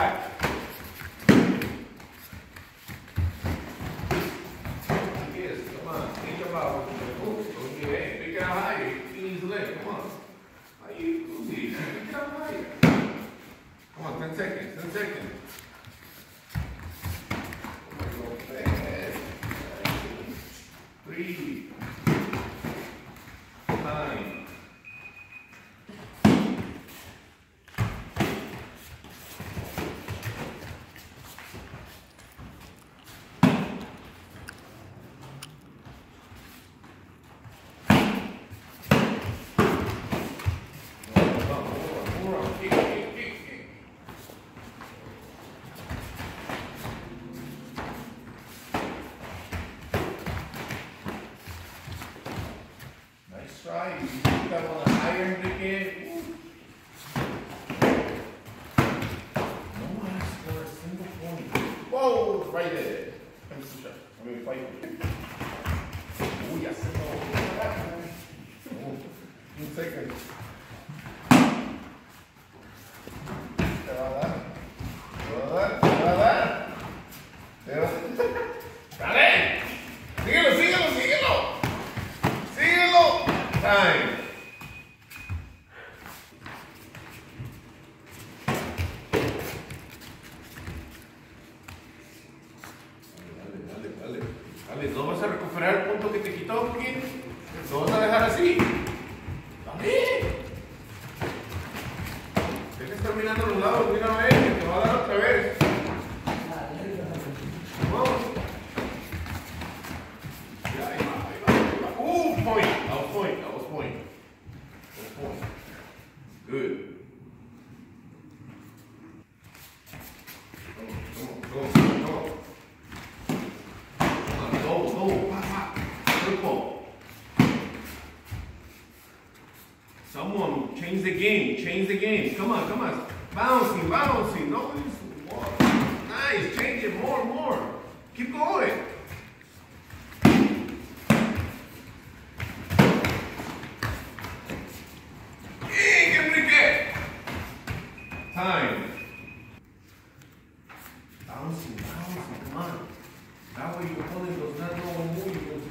Come on. Think about what you're doing. Don't get. Come on. You it. Come on, 10 seconds. 10 seconds. Go fast. Three. Nine. More on, more on, more on. Kick, kick, kick, kick. Nice try. You put that on a higher Enrique. Woo. No one has scored a single point. Whoa, it's right there. Come see shot. I'm gonna fight with you. Oh, yes, no. Two seconds. ¿Te va a dar? ¿Te va a dar? ¿Te va a dar? ¿Te va a dar? ¡Dale! ¡Síguelo, síguelo, síguelo! ¡Síguelo! Time. Lados de una vez. Vamos. Ya, ahí va, ahí va, ahí va. Uh. Good. Go, go. Someone change the game. Change the game. Come on, come on. Bouncing, bouncing. No, it's more. Nice. Change it more, more. Keep going. Enrique. Time. Bouncing, bouncing. Come on. That way your opponent does not know what move you're going to do.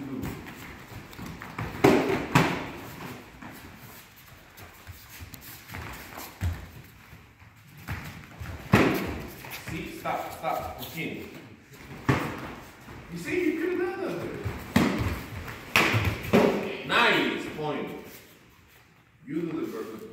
See, stop, stop, continue. You see, you could have done that. Nice point. You do the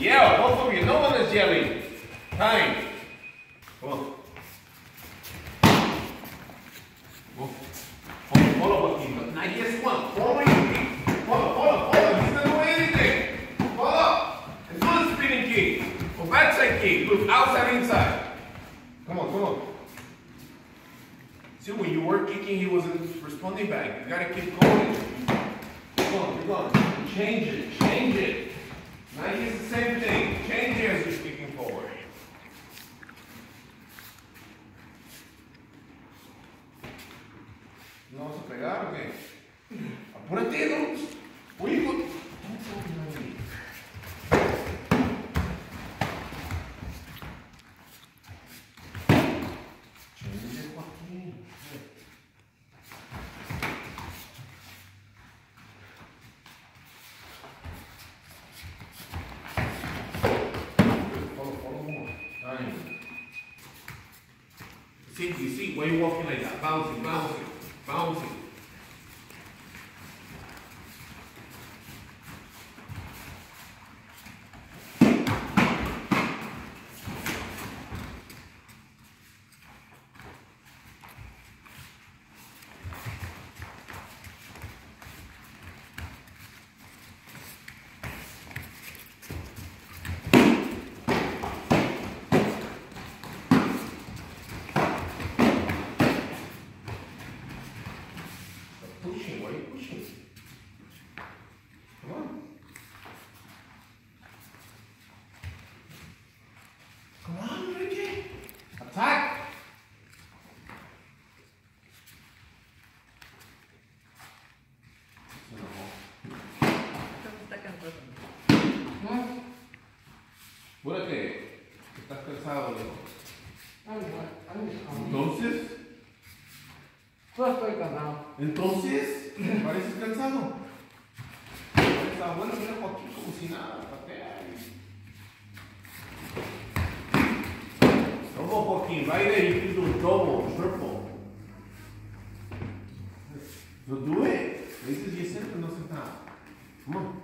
yell, both of you, no one is yelling. Time. Come on. Go. Follow, follow, Joaquin. Now, yes, one. Follow Joaquin. Follow, follow, follow. He's not doing anything. Follow. Do the spinning kick. Or backside kick. Look, outside, inside. Were kicking, he wasn't responding back. You gotta keep going. Keep going, keep going. Change it, change it. Now it's the same thing. Change it as you're kicking forward. ¿No pegar o eh. qué? Apúrate, no. Oye, you see, why you walking like that? Bouncing, bouncing, bouncing. ¿Cómo está cantando? Apúrate. Estás cansado. Entonces, Yo estoy cansado. entonces, pareces cansado. Está bueno, mira Joaquín como si nada, patea. Come on, Joaquin, right there, you can do double, triple. So do it. Dices y siempre no sentado. Come on.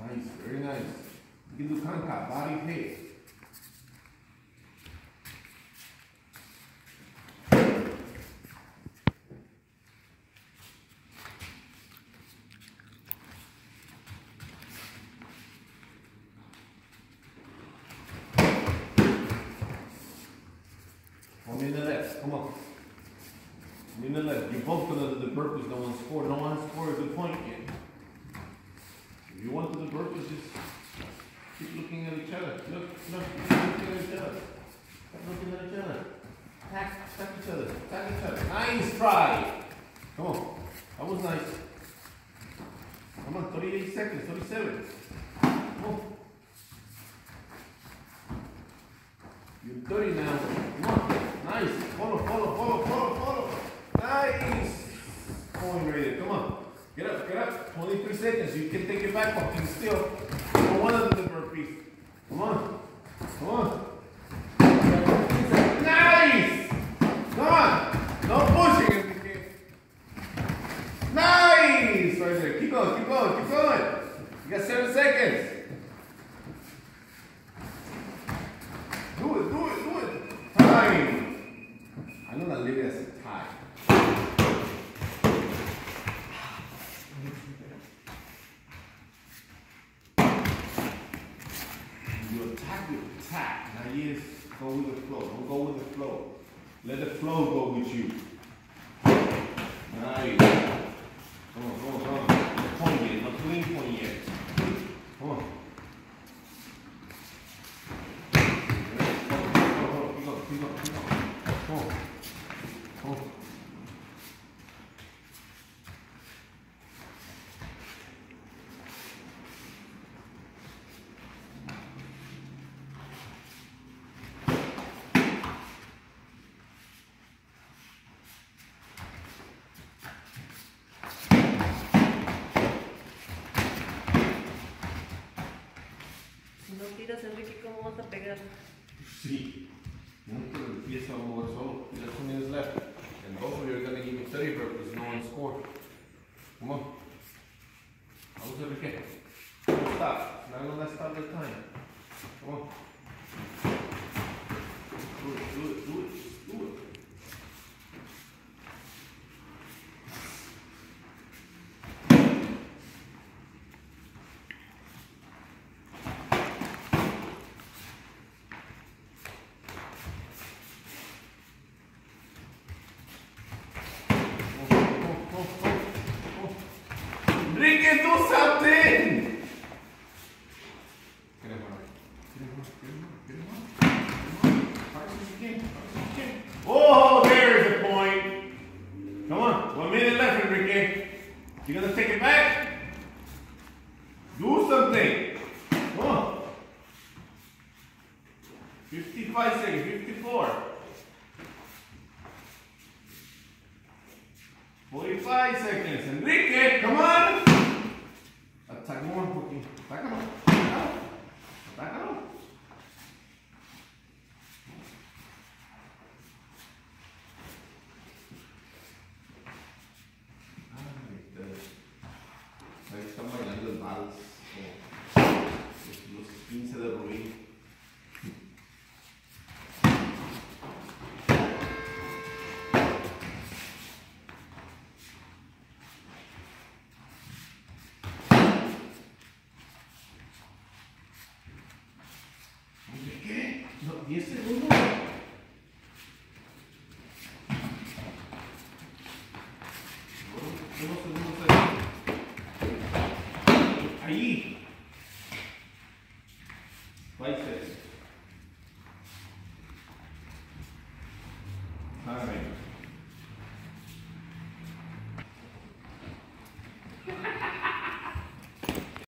Nice, very nice. You can do kanka, body pace. One come on. Minute left. You're both gonna do the burpees, no one scored. No one scored a good point yet. If you want to do burpees, just keep looking at each other. Look, look, keep looking at each other. Keep looking at each other. Attack, attack each other. Attack each other. Nice try. Come on. That was nice. Come on, 38 seconds, 37. Come on. You're 30 now. Come on. Nice. Follow, follow, follow, follow, follow. Nice. Going right Come on. Get up, get up. 23 seconds. You can take it back up. You still. To do the burpees. Come on. Come on. Nice. Come on. No pushing. Enrique. Nice. Right there. Keep going, keep going, keep going. You got seven seconds. Do it, do it, do it. Time. I'm gonna leave it as a tie. Attack. Now yes, go with the flow. Don't go with the flow. Let the flow go with you. Nice. Tiras, Enrique, ¿cómo vas a pegar? Sí. No te empieza a mover solo. You got two left. And both of you are going to give me 30 burpees. No one scored. Come on. Vamos. Don't stop. Not gonna stop the time. Come on. Ricky, do something! Get him on. Get him on. Get him on. Get him on. Oh, there's a point. Come on. One minute left, Enrique. You gonna take it back? Do something. Come on. 55 seconds. 54. 45 seconds. Enrique, come on. Sácalo. Sácalo. Sácalo. Ahí están bailando el vals. Oh, los 15 de Rubín. ahí